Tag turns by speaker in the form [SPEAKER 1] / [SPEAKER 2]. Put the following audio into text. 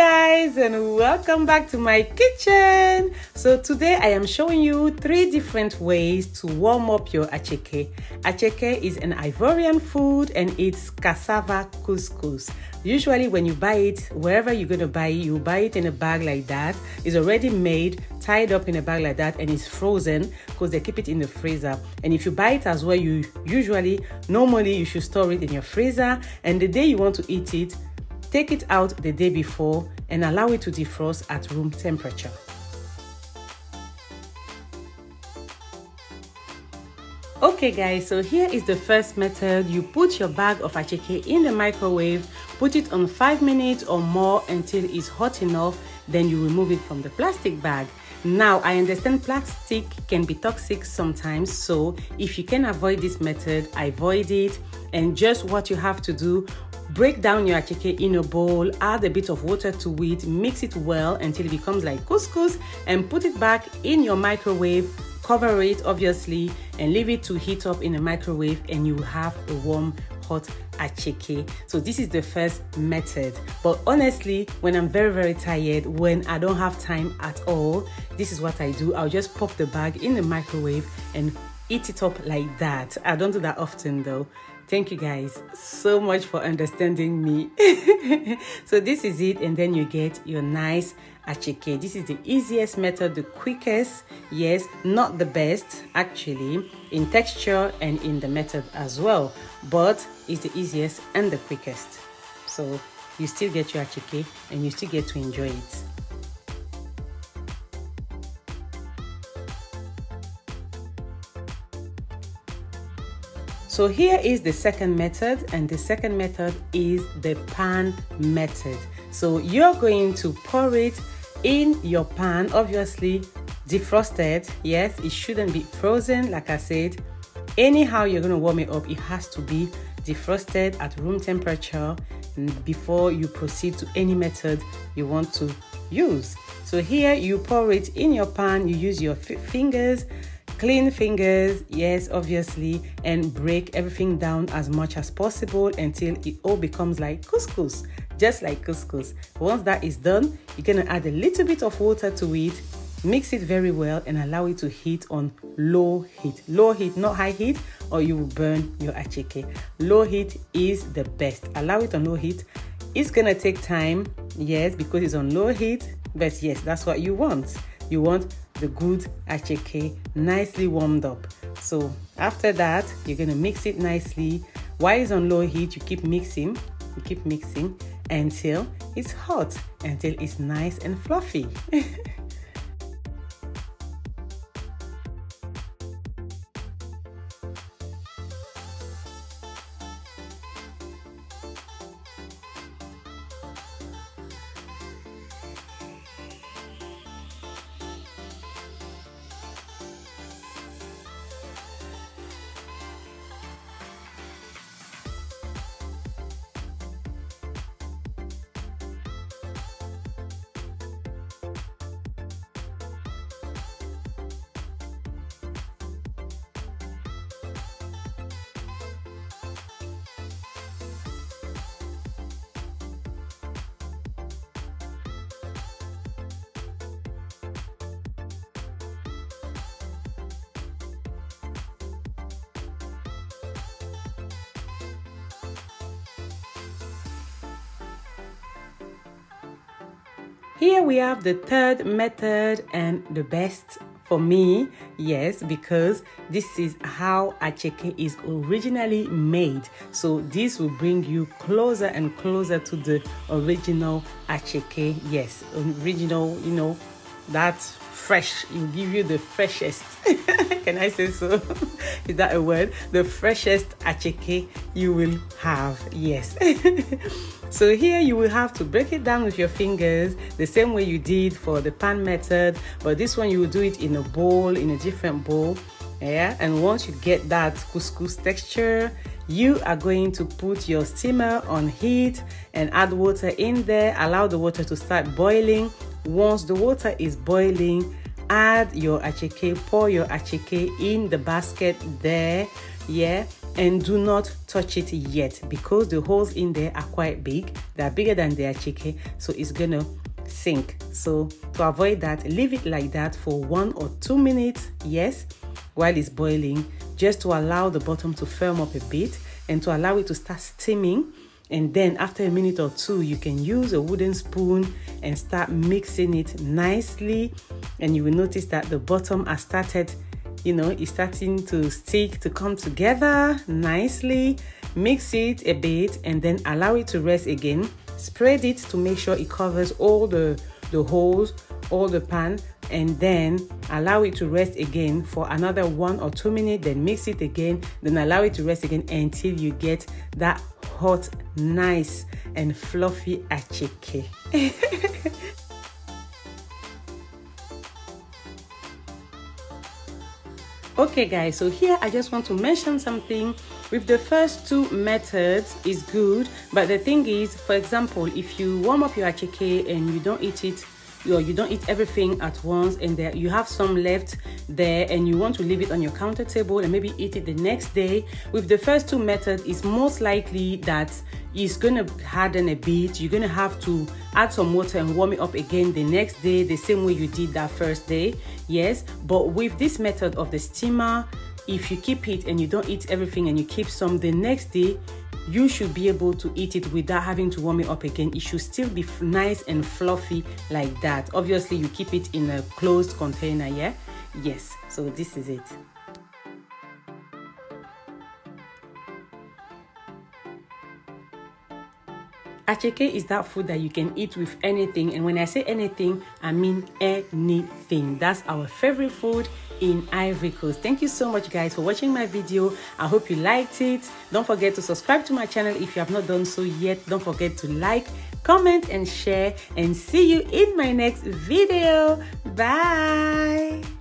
[SPEAKER 1] guys and welcome back to my kitchen. So today i am showing you three different ways to warm up your attieke. Attieke is an ivorian food and it's cassava couscous. Usually when you buy it wherever you're to buy it you buy it in a bag like that. It's already made tied up in a bag like that and it's frozen because they keep it in the freezer. And if you buy it as well you usually normally you should store it in your freezer. And the day you want to eat it Take it out the day before and allow it to defrost at room temperature. Okay guys, so here is the first method. You put your bag of attieke in the microwave, put it on 5 minutes or more until it's hot enough, then you remove it from the plastic bag. Now, I understand plastic can be toxic sometimes, so if you can avoid this method, avoid it. And just what you have to do Break down your attieke in a bowl, add a bit of water to it, mix it well until it becomes like couscous and put it back in your microwave. Cover it obviously and leave it to heat up in the microwave and you have a warm hot attieke. So this is the first method. But honestly, when I'm very very tired, when I don't have time at all, this is what I do. I'll just pop the bag in the microwave and eat it up like that. I don't do that often though. Thank you guys so much for understanding me. so this is it and then you get your nice attieke. This is the easiest method, the quickest, yes, not the best actually in texture and in the method as well, but it's the easiest and the quickest. So you still get your attieke and you still get to enjoy it. So here is the second method and the second method is the pan method. So you're going to pour it in your pan, obviously defrosted. Yes, it shouldn't be frozen like I said. Anyhow you're going to warm it up, it has to be defrosted at room temperature before you proceed to any method you want to use. So here you pour it in your pan, you use your fingers Clean fingers, yes, obviously, and break everything down as much as possible until it all becomes like couscous, just like couscous. Once that is done, you're gonna add a little bit of water to it, mix it very well, and allow it to heat on low heat. Low heat, not high heat, or you will burn your attieke. Low heat is the best. Allow it on low heat. It's gonna take time, yes, because it's on low heat, but yes, that's what you want. You want the good attieke nicely warmed up. So after that, you're gonna mix it nicely. While it's on low heat, you keep mixing, you keep mixing until it's hot, until it's nice and fluffy. Here we have the third method and the best for me, yes, because this is how attieke is originally made. So this will bring you closer and closer to the original attieke. Yes, original, you know, that's fresh. It will give you the freshest. Can I say so? is that a word? The freshest attieke you will have. Yes. So here you will have to break it down with your fingers the same way you did for the pan method, but this one you will do it in a bowl, in a different bowl. Yeah, and once you get that couscous texture, you are going to put your steamer on heat and add water in there. Allow the water to start boiling. Once the water is boiling, add your attieke, pour your attieke in the basket there. Yeah, and do not touch it yet because the holes in there are quite big they're bigger than the attieke so it's gonna sink so to avoid that leave it like that for one or two minutes yes while it's boiling just to allow the bottom to firm up a bit and to allow it to start steaming and then after a minute or two you can use a wooden spoon and start mixing it nicely. And you will notice that the bottom has started you know it's starting to stick to come together nicely. Mix it a bit and then allow it to rest again. Spread it to make sure it covers all the the holes all the pan and then allow it to rest again for another one or two minutes then mix it again then allow it to rest again until you get that hot nice and fluffy attieke Okay guys, so here I just want to mention something. With the first two methods is good, but the thing is, for example, if you warm up your attieke and you don't eat it you, you don't eat everything at once and there you have some left there and you want to leave it on your counter table and maybe eat it the next day. With the first two methods it's most likely that it's gonna harden a bit. You're gonna have to add some water and warm it up again the next day the same way you did that first day. Yes but with this method of the steamer if you keep it and you don't eat everything and you keep some the next day you should be able to eat it without having to warm it up again it should still be nice and fluffy like that obviously you keep it in a closed container yeah yes so this is it Attieke is that food that you can eat with anything. And when I say anything, I mean anything. That's our favorite food in Ivory Coast. Thank you so much guys for watching my video. I hope you liked it. Don't forget to subscribe to my channel if you have not done so yet. Don't forget to like, comment and share and see you in my next video. Bye.